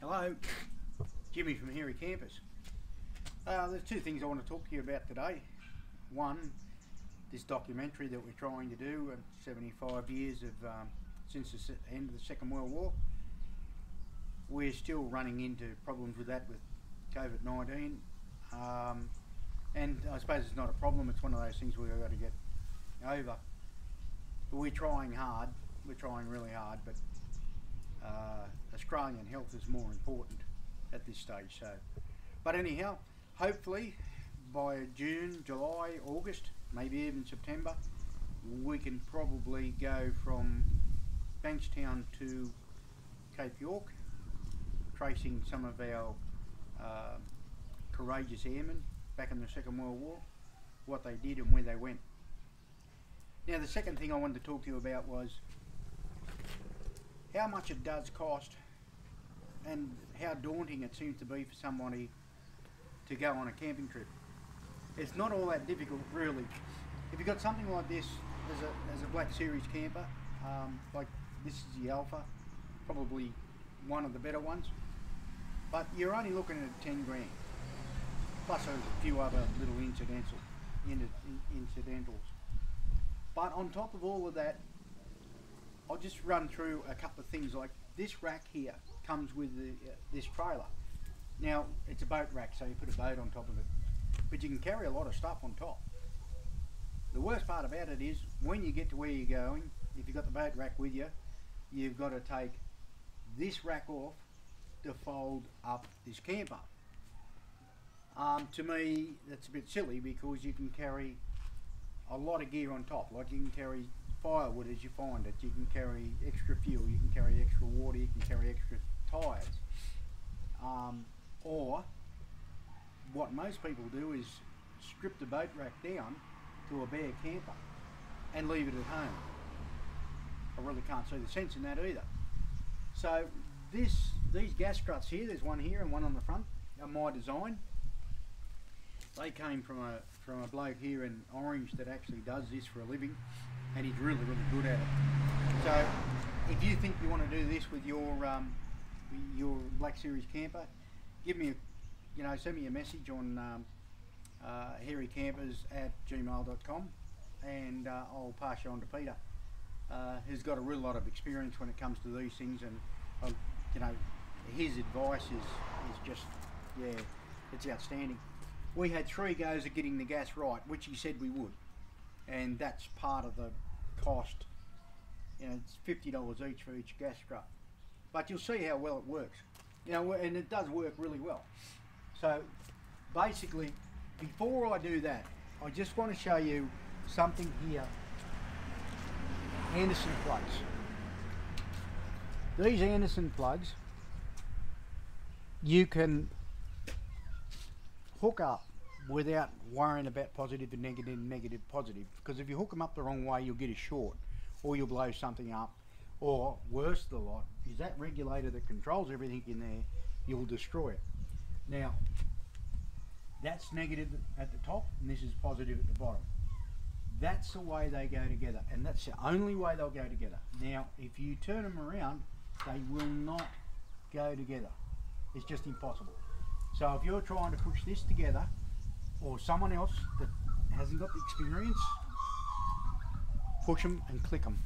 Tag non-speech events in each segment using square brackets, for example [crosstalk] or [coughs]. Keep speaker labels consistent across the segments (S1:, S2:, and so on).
S1: Hello, Jimmy from Hairy Campers. Uh, there's two things I want to talk to you about today. One, this documentary that we're trying to do, uh, 75 years of um, since the end of the Second World War. We're still running into problems with that with COVID-19, um, and I suppose it's not a problem. It's one of those things we've got to get over. But we're trying hard. We're trying really hard, but uh, Australian health is more important at this stage. So, but anyhow, hopefully by June, July, August, maybe even September, we can probably go from Bankstown to Cape York, tracing some of our uh, courageous airmen back in the Second World War, what they did and where they went. Now, the second thing I wanted to talk to you about was how much it does cost and how daunting it seems to be for somebody to go on a camping trip. It's not all that difficult, really. If you've got something like this as a, as a Black Series camper, um, like this is the Alpha, probably one of the better ones, but you're only looking at 10 grand, plus a few other little incidental, in- incidentals. But on top of all of that, I'll just run through a couple of things like this rack here comes with the, uh, this trailer. Now it's a boat rack, so you put a boat on top of it, but you can carry a lot of stuff on top. The worst part about it is when you get to where you're going, if you've got the boat rack with you, you've got to take this rack off to fold up this camper. Um, to me, that's a bit silly because you can carry a lot of gear on top. Like you can carry firewood as you find it. You can carry extra fuel. You can carry extra water. You can carry extra tyres. Um, or what most people do is strip the boat rack down to a bare camper and leave it at home. I really can't see the sense in that either. So this these gas struts here, there's one here and one on the front, are my design. They came from a from a bloke here in Orange that actually does this for a living, and he's really really good at it. So if you think you want to do this with your um, your Black Series camper, give me a you know send me a message on um, uh, at gmail.com and uh, I'll pass you on to Peter, uh, who's got a real lot of experience when it comes to these things, and uh, you know his advice is is just yeah, it's outstanding. We had three goes at getting the gas right, which he said we would, and that's part of the cost. You know, it's fifty dollars each for each gas strut, but you'll see how well it works. You know, and it does work really well. So basically, before I do that, I just want to show you something here. Anderson plugs. These Anderson plugs, you can hook up without worrying about positive and negative, negative, positive. Because if you hook them up the wrong way, you'll get a short, or you'll blow something up, or worse the lot is that regulator that controls everything in there, you'll destroy it. Now, that's negative at the top, and this is positive at the bottom. That's the way they go together, and that's the only way they'll go together. Now, if you turn them around, they will not go together. It's just impossible. So if you're trying to push this together, or someone else that hasn't got the experience, push them and click them.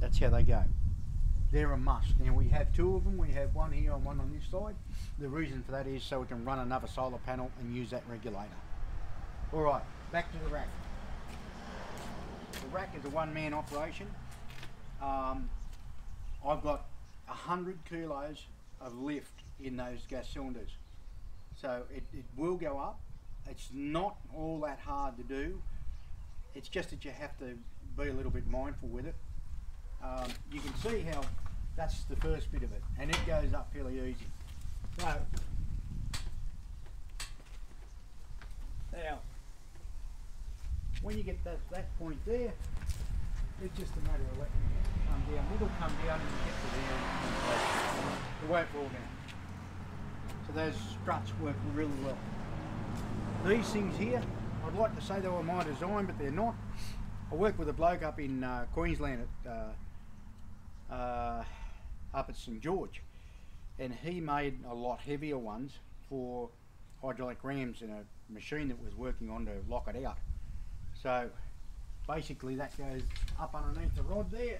S1: That's how they go. They're a must. Now we have two of them. We have one here and one on this side. The reason for that is so we can run another solar panel and use that regulator. All right, back to the rack. The rack is a one-man operation. Um, I've got a hundred kilos of lift in those gas cylinders, so it, it will go up. It's not all that hard to do. It's just that you have to be a little bit mindful with it. Um, you can see how that's the first bit of it, and it goes up fairly easy. So now, when you get that, that point there, it's just a matter of letting it come down. It'll come down and get to there. It won't fall down. So those struts work really well. These things here, I'd like to say they were my design, but they're not. I worked with a bloke up in uh, Queensland at uh, up at St George, and he made a lot heavier ones for hydraulic rams in a machine that was working on to lock it out. So basically that goes up underneath the rod there,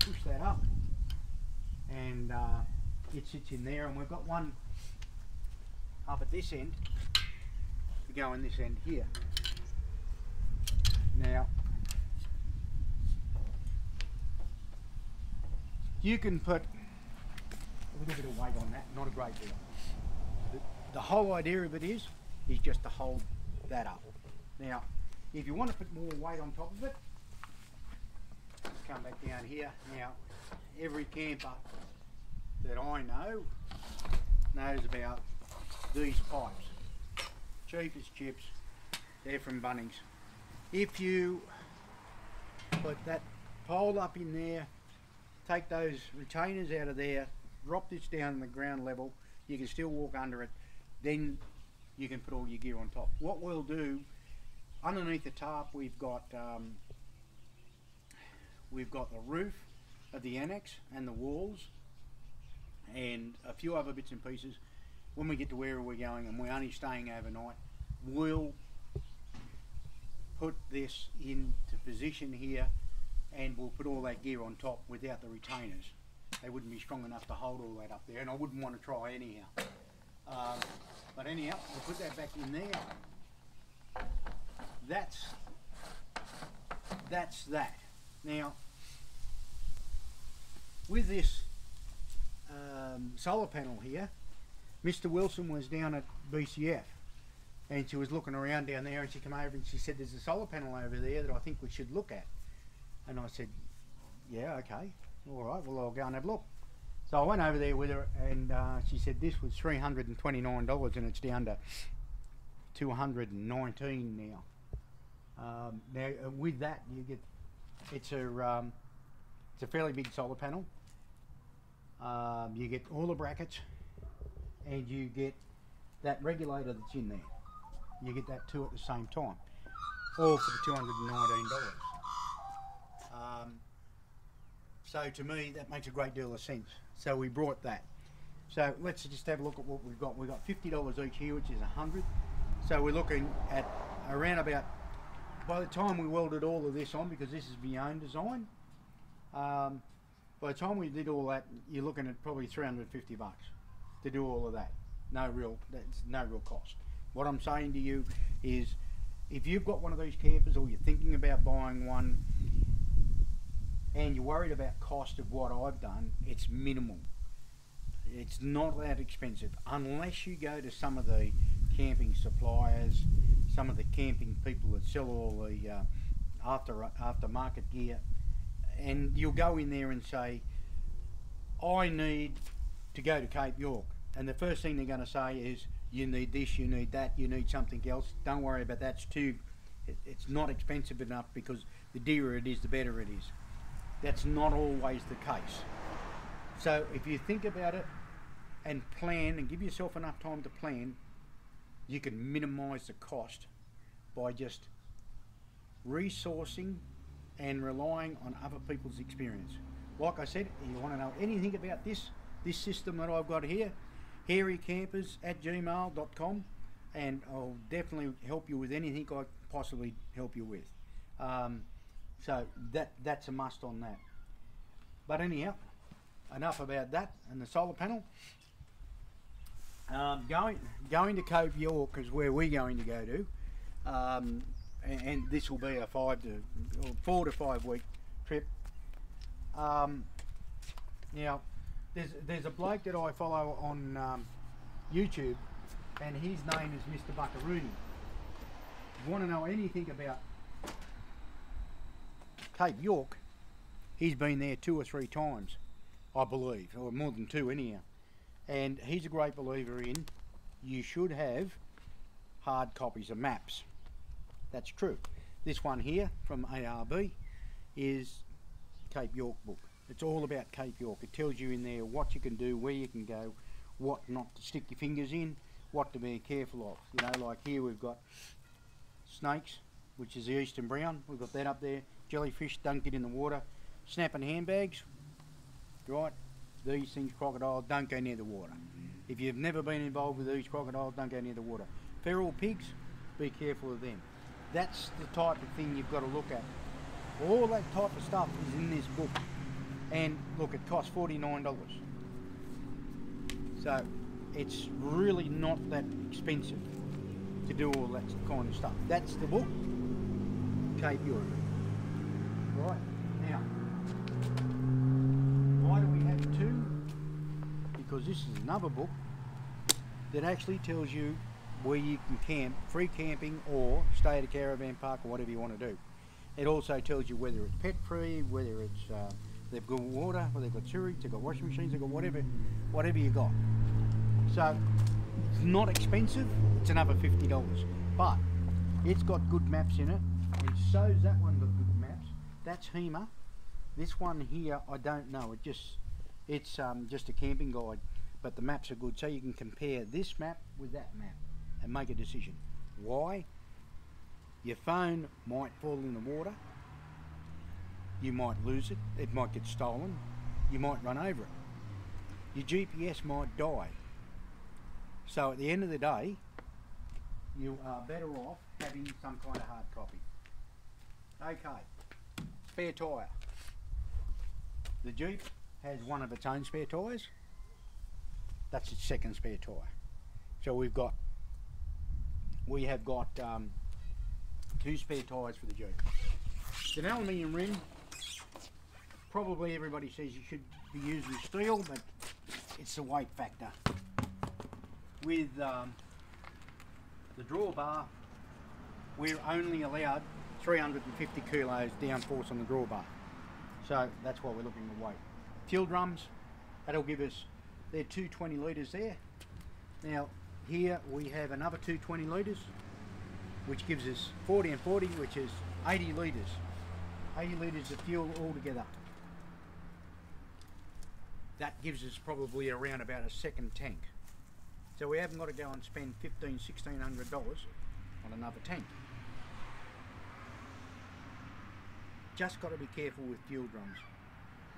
S1: push that up, and uh, it sits in there. And we've got one up at this end to go in this end here. Now, you can put a little bit of weight on that, not a great deal. The, whole idea of it is, is just to hold that up. Now, if you want to put more weight on top of it, come back down here. Now, every camper that I know knows about these pipes. Cheap as chips. They're from Bunnings. If you put that pole up in there, take those retainers out of there, drop this down to the ground level, you can still walk under it, then you can put all your gear on top. What we'll do, underneath the tarp we've got um, we've got the roof of the annex and the walls and a few other bits and pieces. When we get to where we're going and we're only staying overnight, we'll put this into position here and we'll put all that gear on top without the retainers. They wouldn't be strong enough to hold all that up there and I wouldn't want to try anyhow. Um, but anyhow, we'll put that back in there. That's that's that. Now, with this um, solar panel here, Mr. Wilson was down at BCF and she was looking around down there and she came over and she said there's a solar panel over there that I think we should look at. And I said, yeah, okay, all right, well I'll go and have a look. So I went over there with her and uh, she said this was $329 and it's down to 219 now. Um, now uh, with that you get, it's a, um, it's a fairly big solar panel. Um, you get all the brackets and you get that regulator that's in there. You get that too at the same time. All for the $219. So to me that makes a great deal of sense. So we brought that. So let's just have a look at what we've got. We've got $50 each here, which is 100 So we're looking at around about, by the time we welded all of this on, because this is my own design, um, by the time we did all that, you're looking at probably 350 bucks to do all of that. No real, that's no real cost. What I'm saying to you is, if you've got one of these campers or you're thinking about buying one, and you're worried about cost of what I've done, it's minimal. It's not that expensive unless you go to some of the camping suppliers, some of the camping people that sell all the uh, after aftermarket gear, and you'll go in there and say, "I need to go to Cape York," and the first thing they're going to say is, "You need this, you need that, you need something else." Don't worry about that. It's too, it, it's not expensive enough because the dearer it is, the better it is. That's not always the case. So if you think about it and plan and give yourself enough time to plan, you can minimize the cost by just resourcing and relying on other people's experience. Like I said, if you want to know anything about this this system that I've got here, hairycampers at gmail.com and I'll definitely help you with anything I possibly help you with. Um, so that that's a must on that. But anyhow, enough about that and the solar panel. Um, going going to Cape York is where we're going to go to, um, and, and, this will be a five to four to five week trip. Um, now, there's there's a bloke that I follow on um, YouTube, and his name is Mr. You want to know anything about Cape York, he's been there two or three times, I believe, or more than two anyhow. And he's a great believer in you should have hard copies of maps. That's true. This one here from ARB is Cape York book. It's all about Cape York. It tells you in there what you can do, where you can go, what not to stick your fingers in, what to be careful of. You know, like here we've got snakes, which is the eastern brown. We've got that up there jellyfish, don't get in the water, snapping handbags, right? these things, crocodiles, don't go near the water. If you've never been involved with these crocodiles, don't go near the water. Feral pigs, be careful of them. That's the type of thing you've got to look at. All that type of stuff is in this book. And look, it costs $49. So it's really not that expensive to do all that kind of stuff. That's the book, Cape York. Right, now, why do we have two? Because this is another book that actually tells you where you can camp, free camping or stay at a caravan park or whatever you want to do. It also tells you whether it's pet free, whether it's uh, they've got water, whether they've got sewage, they've got washing machines, they've got whatever, whatever you got. So it's not expensive. It's another fifty dollars, but it's got good maps in it, and so's that one. That's HEMA. This one here, I don't know. It just it's um, just a camping guide, but the maps are good, so you can compare this map with that map and make a decision. Why? Your phone might fall in the water. You might lose it. It might get stolen. You might run over it. Your GPS might die. So at the end of the day, you are better off having some kind of hard copy. Okay, spare tyre. The Jeep has one of its own spare tyres. That's its second spare tyre. So we've got, we have got um, two spare tyres for the Jeep. An aluminium rim. Probably everybody says you should be using steel, but it's the weight factor with um, the drawbar, we're only allowed 350 kilos downforce on the drawbar. So that's why we're looking at weight. Fuel drums, that'll give us, they're 220 litres there. Now here we have another 220 litres, which gives us 40 and 40, which is 80 litres. 80 litres of fuel altogether. That gives us probably around about a second tank. So we haven't got to go and spend fifteen, sixteen hundred dollars on another tank. Just got to be careful with fuel drums.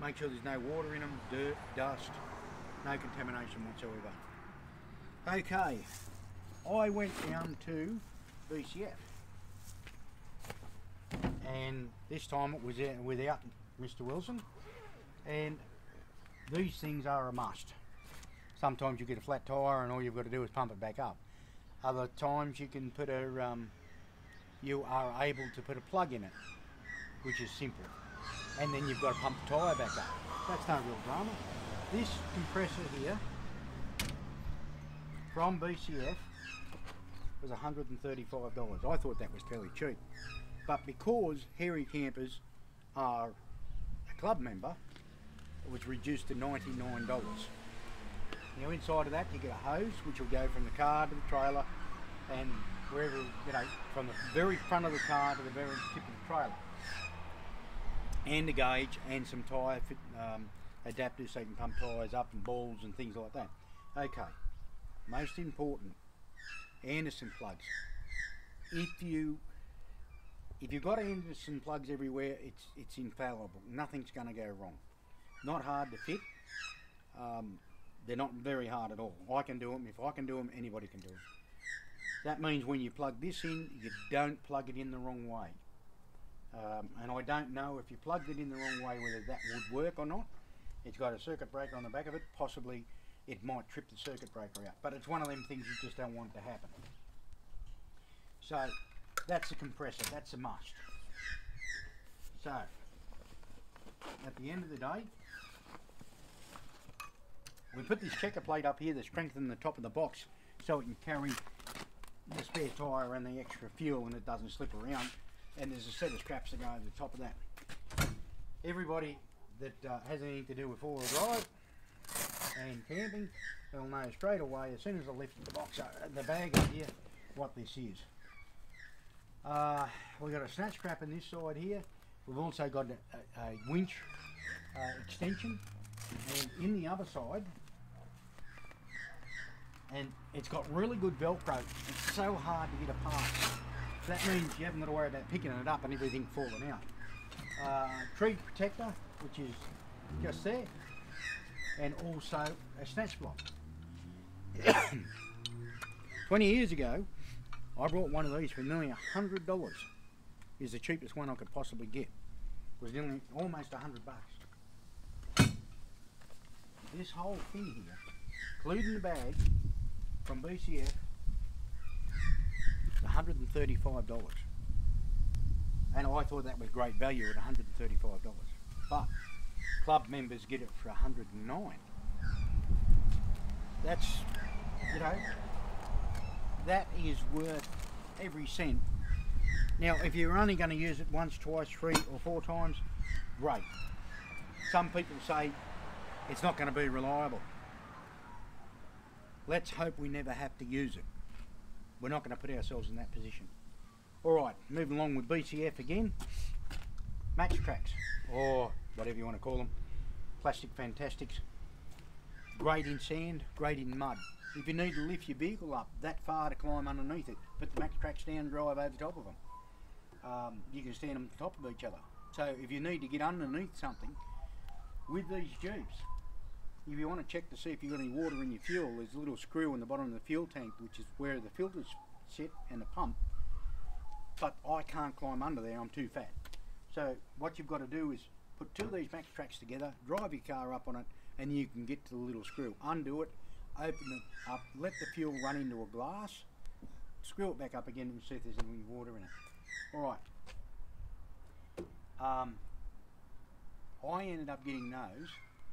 S1: Make sure there's no water in them, dirt, dust, no contamination whatsoever. Okay, I went down to BCF and this time it was without Mr. Wilson and these things are a must. Sometimes you get a flat tyre and all you've got to do is pump it back up. Other times you can put a, um, you are able to put a plug in it, which is simple. And then you've got to pump the tyre back up. That's no real drama. This compressor here from BCF was $135. I thought that was fairly cheap. But because Hairy Campers are a club member, it was reduced to $99. Now inside of that you get a hose which will go from the car to the trailer and wherever, you know, from the very front of the car to the very tip of the trailer. And a gauge and some tyre um, adapters so you can pump tyres up and balls and things like that. Okay, most important, Anderson plugs. If you if you've got Anderson plugs everywhere, it's it's infallible. Nothing's going to go wrong. Not hard to fit. Um, they're not very hard at all. I can do them. If I can do them, anybody can do them. That means when you plug this in, you don't plug it in the wrong way. Um, and I don't know if you plugged it in the wrong way whether that would work or not. It's got a circuit breaker on the back of it. Possibly it might trip the circuit breaker out. But it's one of them things you just don't want to happen. So that's a compressor. That's a must. So at the end of the day, we put this checker plate up here to strengthen the top of the box so it can carry the spare tyre and the extra fuel and it doesn't slip around. And there's a set of straps that go over the top of that. Everybody that uh, has anything to do with four-wheel drive and camping will know straight away as soon as I lift the box, out, the bag up here, what this is. Uh, we've got a snatch strap in this side here. We've also got a, a, a winch uh, extension and in the other side and it's got really good velcro it's so hard to get apart that means you haven't got to worry about picking it up and everything falling out uh, tree protector which is just there and also a snatch block. [coughs] 20 years ago, I bought one of these for nearly $100. Is the cheapest one I could possibly get. It was nearly almost 100 bucks. This whole thing here, including the bag from BCF, $135. And I thought that was great value at $135. But club members get it for 109 That's, you know, that is worth every cent. Now, if you're only going to use it once, twice, three or four times, great. Some people say it's not going to be reliable. Let's hope we never have to use it. We're not going to put ourselves in that position. Alright, moving along with BCF again. MaxTrax, or whatever you want to call them. Plastic Fantastics. Great in sand, great in mud. If you need to lift your vehicle up that far to climb underneath it, put the match tracks down, drive over the top of them. Um, you can stand on top of each other. So if you need to get underneath something, with these Jeeps, if you want to check to see if you've got any water in your fuel, there's a little screw in the bottom of the fuel tank, which is where the filters sit and the pump. But I can't climb under there, I'm too fat. So what you've got to do is put two of these MaxTrax together, drive your car up on it, and you can get to the little screw. Undo it, open it up, let the fuel run into a glass, screw it back up again and see if there's any water in it. Alright. Um, I ended up getting those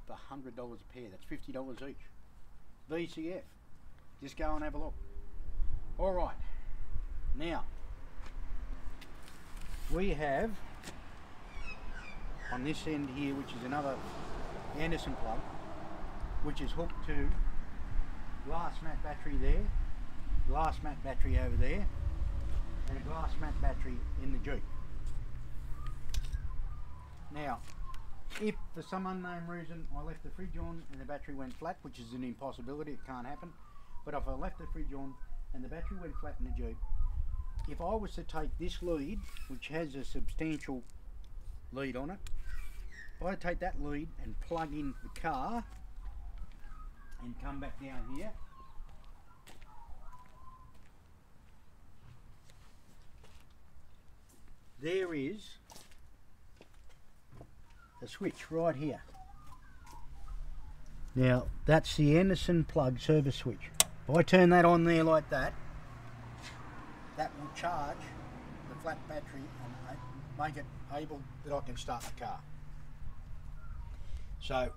S1: for $100 a pair. That's $50 each. BCF. Just go and have a look. Alright. Now, we have on this end here, which is another Anderson plug, which is hooked to glass mat battery there, glass mat battery over there, and a glass mat battery in the Jeep. Now, if for some unknown reason I left the fridge on and the battery went flat, which is an impossibility, it can't happen, but if I left the fridge on and the battery went flat in the Jeep, if I was to take this lead, which has a substantial lead on it, if I take that lead and plug in the car and come back down here, there is a switch right here. Now that's the Anderson plug service switch. If I turn that on there like that, that will charge the flat battery and make it able that I can start the car. So,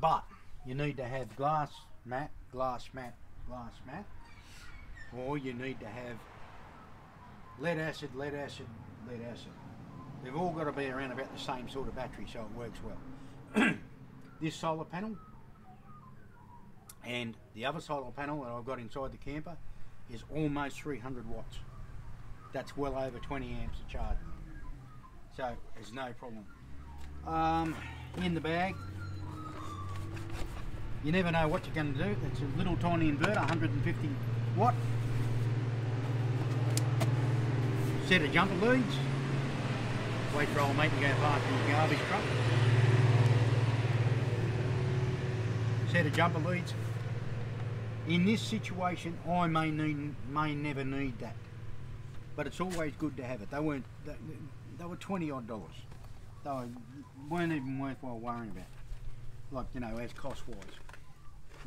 S1: but you need to have glass mat, glass mat, glass mat, or you need to have lead acid, lead acid, lead acid. They've all got to be around about the same sort of battery so it works well. [clears throat] this solar panel and the other solar panel that I've got inside the camper is almost 300 watts. That's well over 20 amps of charge. So there's no problem. Um, in the bag, you never know what you're going to do. It's a little tiny inverter, 150 watt. Set of jumper leads. Wait for old mate to go past his garbage truck. Set of jumper leads. In this situation, I may need, may never need that, but it's always good to have it. They weren't, they, they were twenty odd dollars. They weren't even worthwhile worrying about, like you know, as cost wise.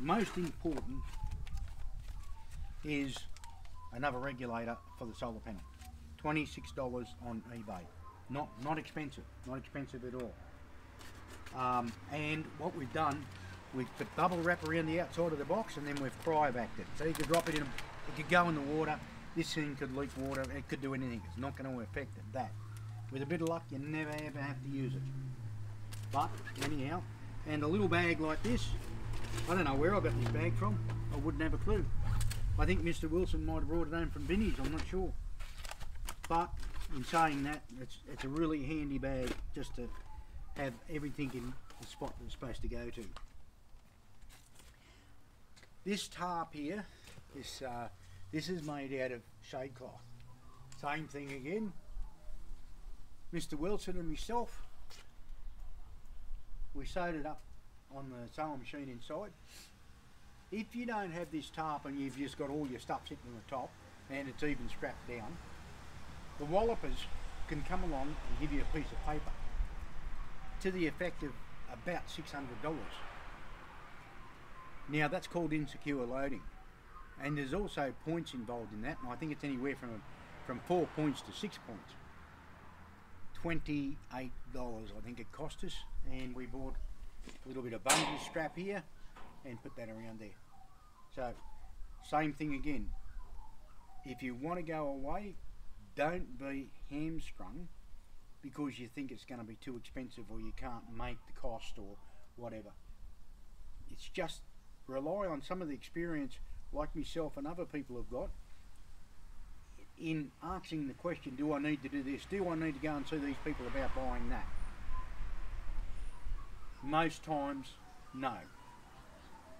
S1: Most important is another regulator for the solar panel. Twenty-six dollars on eBay. Not not expensive, not expensive at all. Um, and what we've done We've put bubble wrap around the outside of the box and then we've cryovac it. So you could drop it in, it could go in the water, this thing could leak water, it could do anything. It's not going to affect it, that. With a bit of luck, you never ever have to use it. But, anyhow, and a little bag like this, I don't know where I got this bag from, I wouldn't have a clue. I think Mr Wilson might have brought it home from Vinnie's, I'm not sure. But, in saying that, it's, it's a really handy bag just to have everything in the spot that it's supposed to go to. This tarp here, this, uh, this is made out of shade cloth. Same thing again. Mr Wilson and myself, we sewed it up on the sewing machine inside. If you don't have this tarp and you've just got all your stuff sitting on the top and it's even strapped down, the wallopers can come along and give you a piece of paper to the effect of about $600. Now that's called insecure loading and there's also points involved in that and I think it's anywhere from from four points to six points. $28 I think it cost us and we bought a little bit of bungee strap here and put that around there. So same thing again. If you want to go away, don't be hamstrung because you think it's going to be too expensive or you can't make the cost or whatever. It's just rely on some of the experience like myself and other people have got in asking the question, do I need to do this? Do I need to go and see these people about buying that? Most times, no.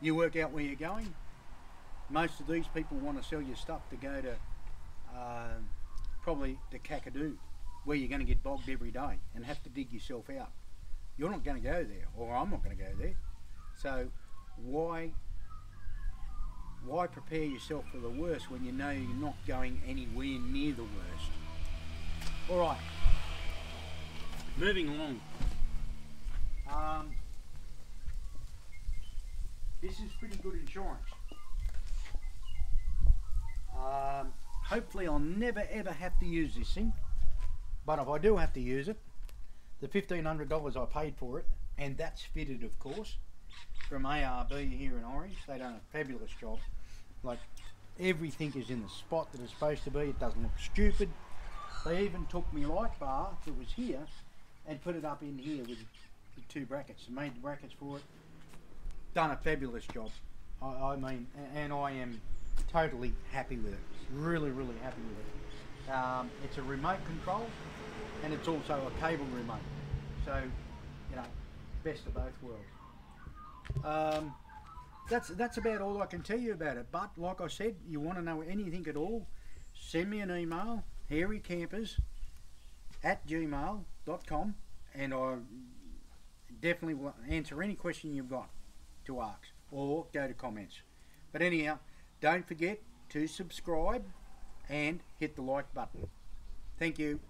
S1: You work out where you're going. Most of these people want to sell you stuff to go to uh, probably the Kakadu, where you're going to get bogged every day and have to dig yourself out. You're not going to go there, or I'm not going to go there. So why why prepare yourself for the worst when you know you're not going anywhere near the worst? All right, moving along. Um, this is pretty good insurance. Um, hopefully I'll never ever have to use this thing, but if I do have to use it, the $1,500 I paid for it, and that's fitted of course, from ARB here in Orange. They done a fabulous job. Like everything is in the spot that it's supposed to be. It doesn't look stupid. They even took me light bar that was here and put it up in here with two brackets. Made the brackets for it. Done a fabulous job. I, I mean, and I am totally happy with it. Really, really happy with it. Um, it's a remote control and it's also a cable remote. So, you know, best of both worlds. Um, that's that's about all I can tell you about it. But like I said, you want to know anything at all, send me an email, hairycampers at gmail.com, and I definitely will answer any question you've got to ask or go to comments. But anyhow, don't forget to subscribe and hit the like button. Thank you.